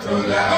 too loud.